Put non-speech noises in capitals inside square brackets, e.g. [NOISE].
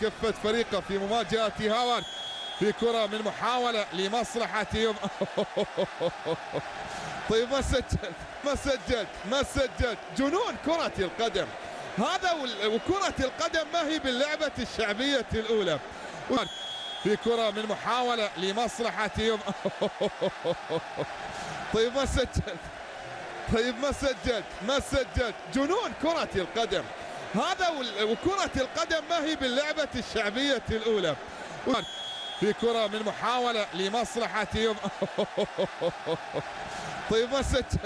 كفة فريقه في مواجهة هاورد. في كرة من محاولة لمصلحة يوم. [LAUGHS] طيب ما سجلت ما سجلت ما سجلت جنون كرة القدم. هذا وكرة القدم ما هي باللعبة الشعبية الأولى. في كرة من محاولة لمصلحة يوم. [LAUGHS] طيب ما سجلت طيب ما سجلت ما سجلت جنون كرة القدم. هذا وكرة القدم ما هي باللعبة الشعبية الأولى. في كرة من محاولة لمصلحة يوم. [LAUGHS] طيب ما سجلت